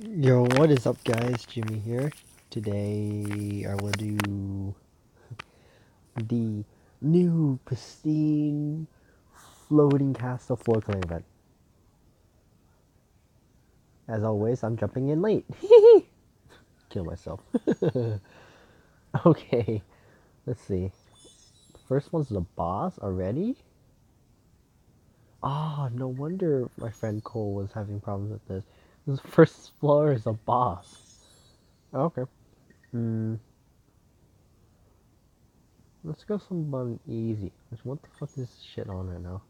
Yo, what is up guys? Jimmy here. Today I will do the new pristine floating castle floor clearing event. As always, I'm jumping in late. Kill myself. okay, let's see. First one's the boss already? Ah, oh, no wonder my friend Cole was having problems with this. This first floor is a boss. Okay. Hmm. Let's go someone easy. What the fuck is this shit on right now?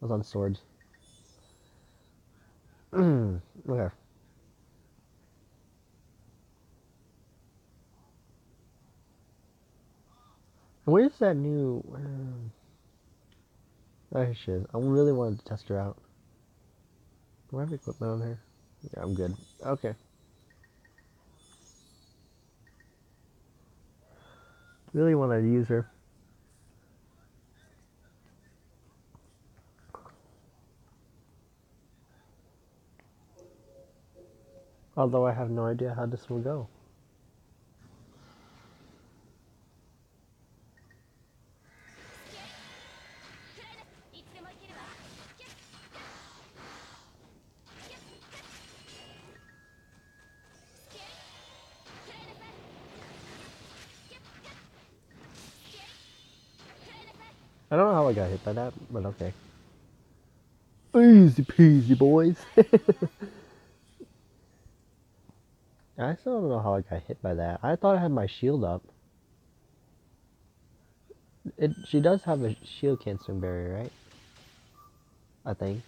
I was on swords. Okay. Where's that new... Um, there she is. I really wanted to test her out. Do I have equipment on here? Yeah, I'm good. Okay. Really want to use her. Although I have no idea how this will go. By that, but okay. Easy peasy, boys. I still don't know how I got hit by that. I thought I had my shield up. It, she does have a shield canceling barrier, right? I think.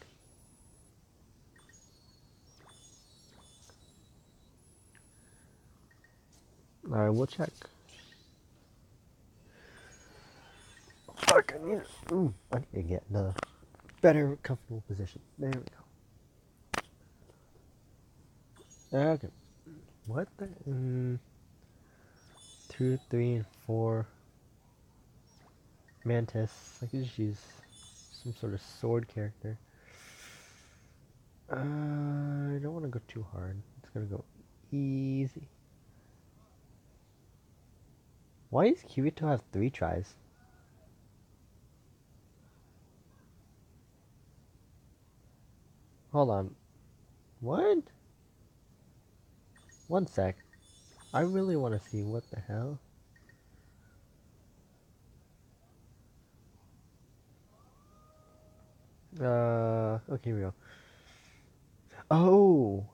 Alright, we'll check. Fuck, I need, ooh, I need to get in a better, comfortable position. There we go. Okay. What the? Mm, two, three, and four. Mantis. I could just use some sort of sword character. Uh, I don't want to go too hard. It's gonna go easy. Why does Kirito have three tries? Hold on. What? One sec. I really want to see what the hell. Uh, okay, here we go. Oh!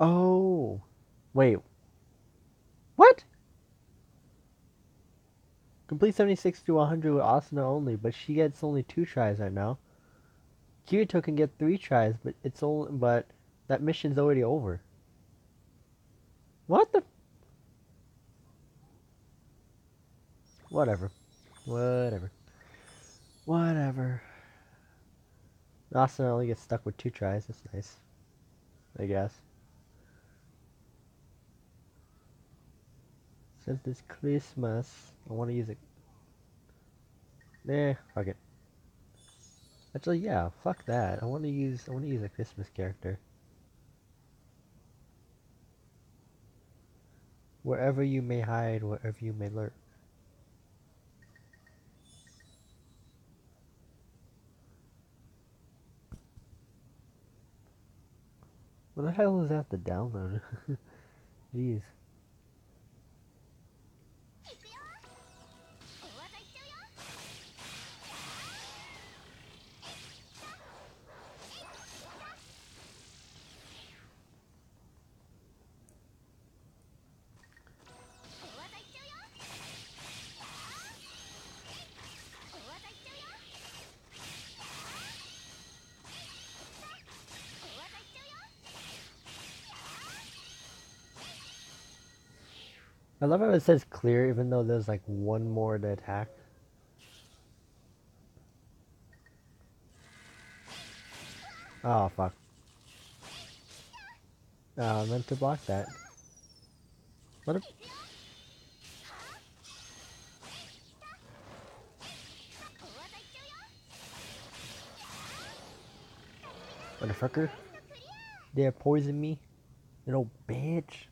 Oh! Wait. What? Complete 76 to 100 with Asuna only, but she gets only two tries right now. Kirito can get three tries, but it's only but that mission's already over. What the? Whatever. Whatever. Whatever. Asuna only gets stuck with two tries. That's nice. I guess. Since it's Christmas, I want to use it. Nah, fuck it. Actually, yeah, fuck that. I want to use I want to use a Christmas character. Wherever you may hide, wherever you may lurk. What the hell is that to download? Jeez. I love how it says clear even though there's like one more to attack. Oh fuck. Oh, I meant to block that. What a... Motherfucker. Dare poison me? Little bitch.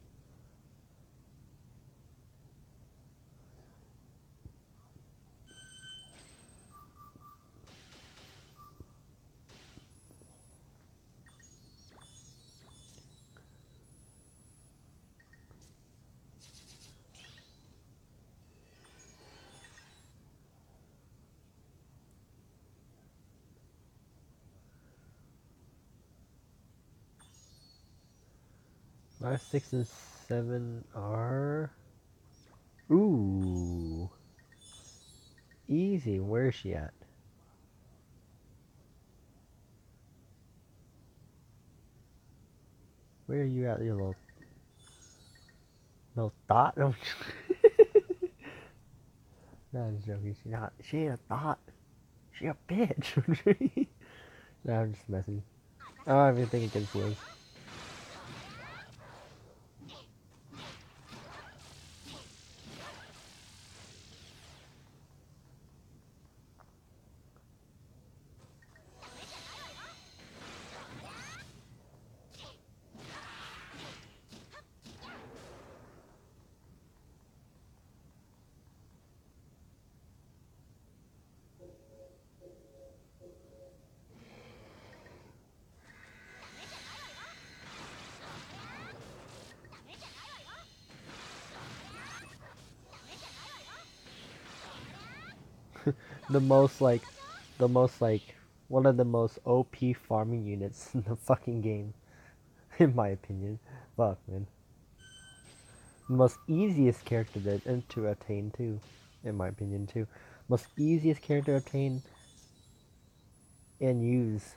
Five, six, and seven are. Ooh. Easy. Where is she at? Where are you at, you little. No thought? No, no I'm joking. She not. She ain't a thought. She a bitch. no, I'm just messing. I don't have against Liz. the most like the most like one of the most OP farming units in the fucking game. In my opinion. Fuck man. The most easiest character to, to attain too. In my opinion too. Most easiest character to obtain and use.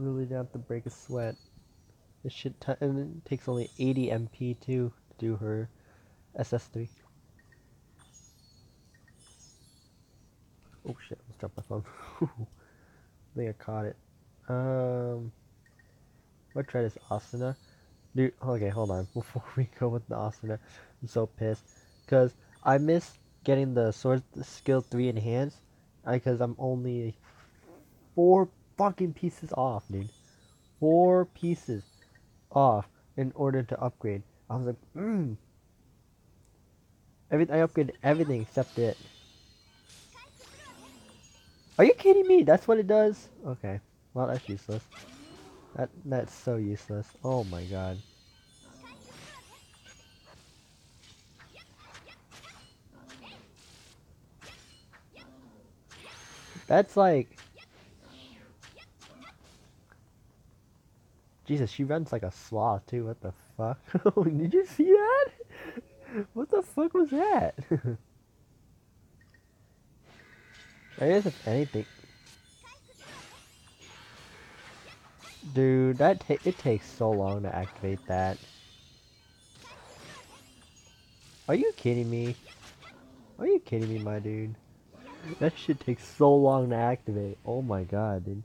Really don't have to break a sweat. This shit and it takes only 80 MP too to do her SS3. Oh shit, let's drop my phone. I think I caught it. Um, let's try this Asuna. Dude, okay, hold on. Before we go with the Asuna, I'm so pissed. Because I missed getting the sword skill 3 enhanced. Because I'm only 4 fucking pieces off, dude. Four pieces off in order to upgrade. I was like, mmm. Every, I upgraded everything except it. Are you kidding me? That's what it does? Okay. Well, that's useless. That That's so useless. Oh my god. That's like Jesus, she runs like a sloth too. What the fuck? Did you see that? What the fuck was that? I guess if anything, dude, that ta it takes so long to activate that. Are you kidding me? Are you kidding me, my dude? That shit takes so long to activate. Oh my god, dude.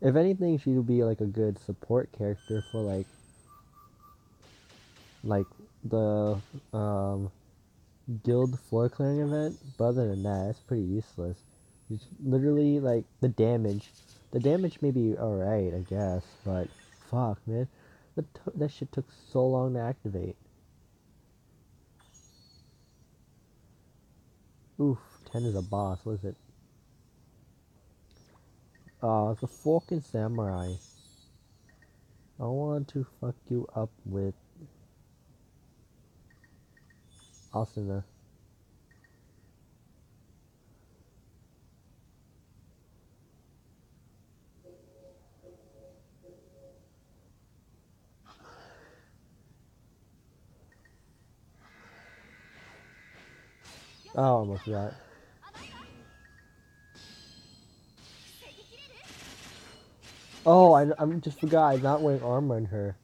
If anything, she would be like a good support character for like, like the um, guild floor clearing event. But other than that, it's pretty useless. It's literally like the damage. The damage may be alright, I guess, but fuck, man, that that shit took so long to activate. Oof, ten is a boss. What is it? Uh, the fucking samurai. I want to fuck you up with Asuna. Oh, almost got. Oh, I, I just forgot I'm not wearing armor on her.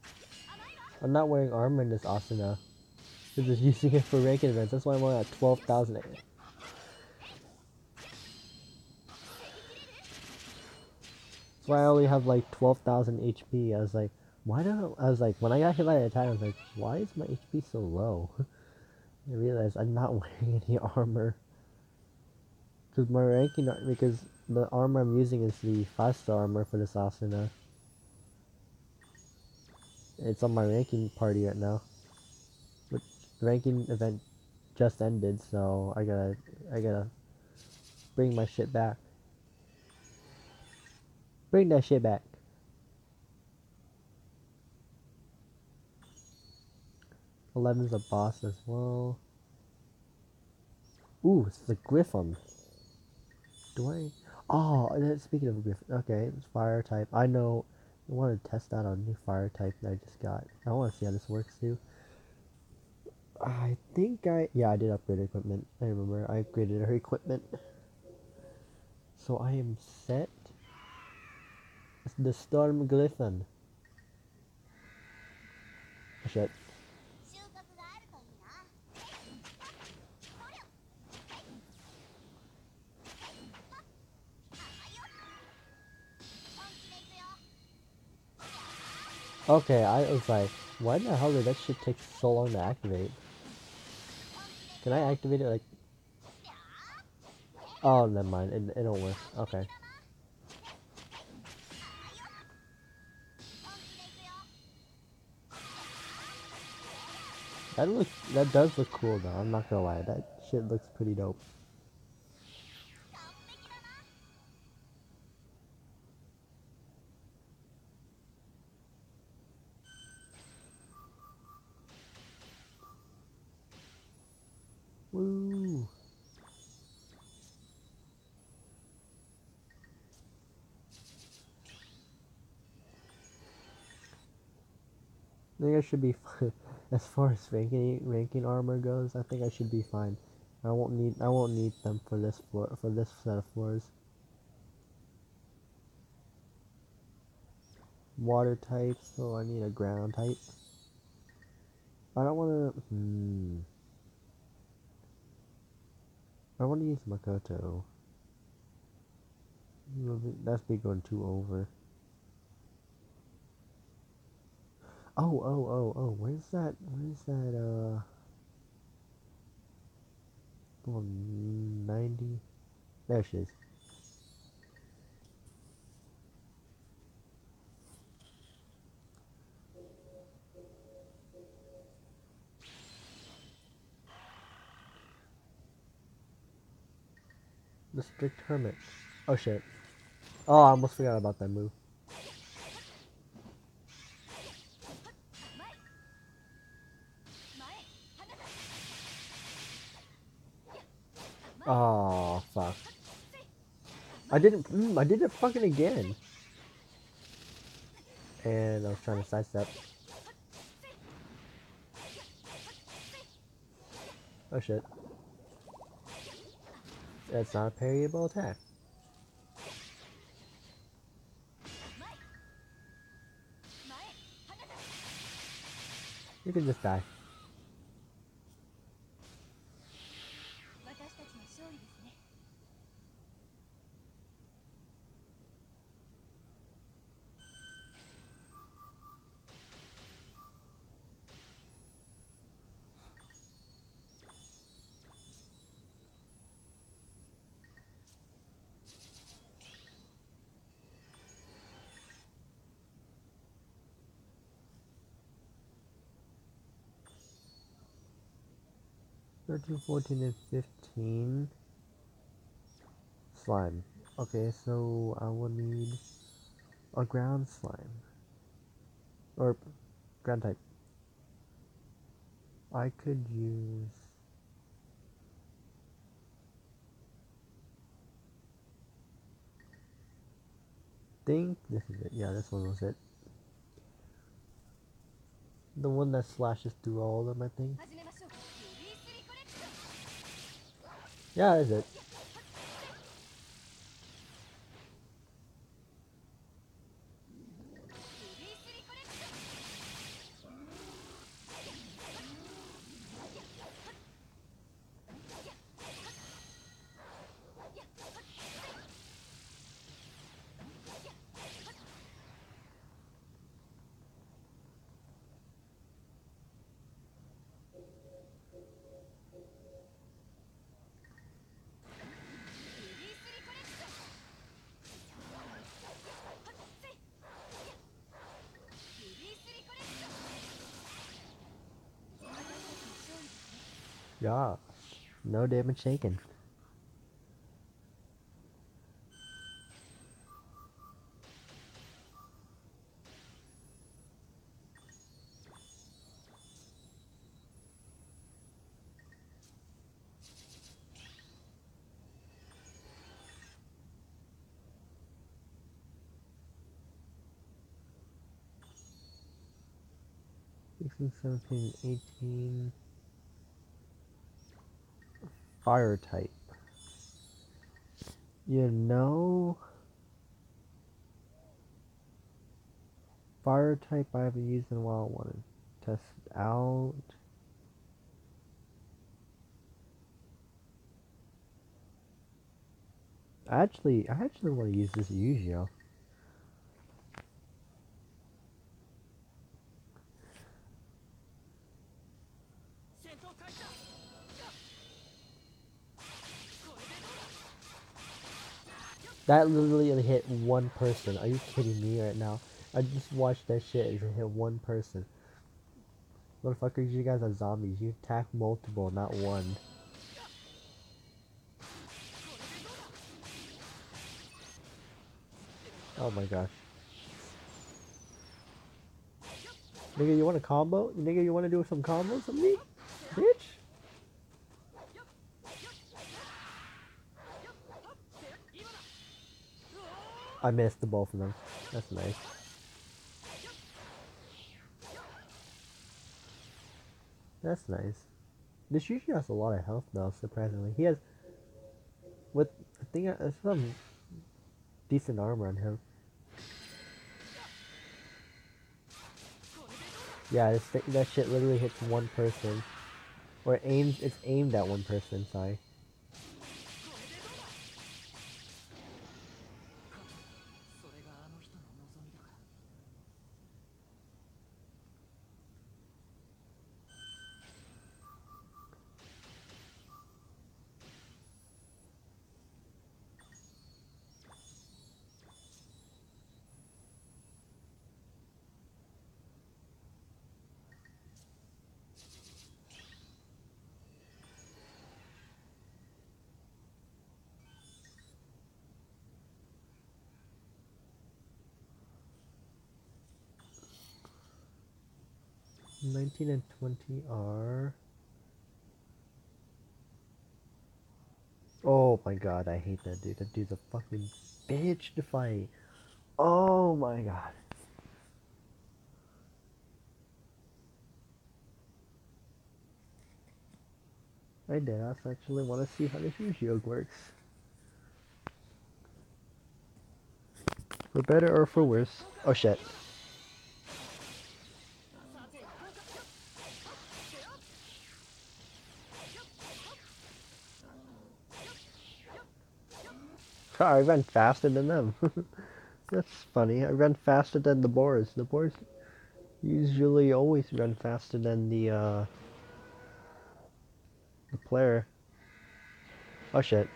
I'm not wearing armor in this Asuna. I'm just using it for rank events. That's why I'm only at 12,000. That's why I only have like 12,000 HP. I was like, why don't I was like, when I got hit by the attack, I was like, why is my HP so low? I realized I'm not wearing any armor. Because my ranking, because the armor I'm using is the 5 star armor for this Asuna. It's on my ranking party right now. But ranking event just ended, so I gotta, I gotta bring my shit back. Bring that shit back. Eleven's a boss as well. Ooh, it's the Griffon. Do I? Oh, speaking of Griffin, okay, it's fire type. I know. I want to test out a new fire type that I just got. I want to see how this works too. I think I yeah I did upgrade equipment. I remember I upgraded her equipment. So I am set. It's the Storm. Oh, shit. Okay, I was like, why the hell did that shit take so long to activate? Can I activate it like... Oh, never mind, it, it don't work. Okay. That looks, that does look cool though, I'm not gonna lie, that shit looks pretty dope. Woo! I think I should be fine. as far as ranking ranking armor goes. I think I should be fine. I won't need I won't need them for this floor for this set of floors. Water type, so I need a ground type. I don't want to. Hmm. I want to use Makoto. That's be going too over. Oh, oh, oh, oh, where's that, where's that, uh, 90? There she is. The strict hermit. Oh shit. Oh, I almost forgot about that move. Oh fuck. I didn't. Mm, I did it fucking again. And I was trying to sidestep. Oh shit. That's not a parryable attack. You can just die. Thirteen, fourteen, and 15. Slime. Okay, so I will need a ground slime. Or ground type. I could use... think this is it. Yeah, this one was it. The one that slashes through all of them, I think. Yeah, is it? Gosh. No damage taken. Sixteen, seventeen, eighteen. Fire type. You know, fire type I haven't used in a while. I want to test it out. Actually, I actually want to use this Yu-Gi-Oh. That literally hit one person. Are you kidding me right now? I just watched that shit and it hit one person. Motherfuckers, you guys are zombies. You attack multiple, not one. Oh my gosh. Nigga, you want a combo? Nigga, you want to do some combos with me? Bitch? I missed the both of them. That's nice. That's nice. This usually has a lot of health though, surprisingly. He has with I think uh, some decent armor on him. Yeah, this, that shit literally hits one person. Or aims, it's aimed at one person, sorry. Nineteen and twenty are Oh my god, I hate that dude. That dude's a fucking bitch to fight. Oh my god. I did I actually want to see how this Yu-Gi-Oh works. For better or for worse. Oh shit. I ran faster than them. That's funny. I ran faster than the boars. The boars usually always run faster than the uh, the player. Oh shit.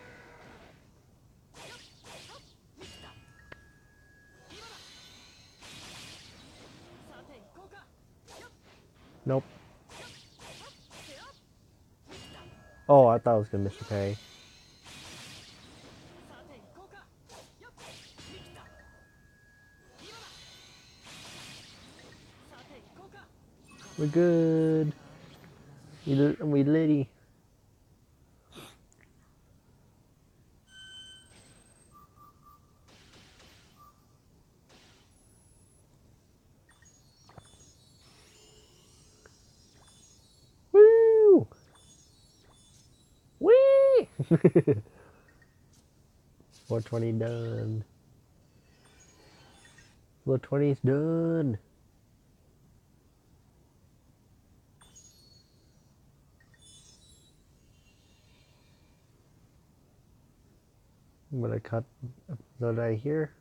Nope. Oh, I thought I was gonna miss the parry. We're good. We, we litty. Woo! Wee! 420 done. 420 is done. Cut the right here.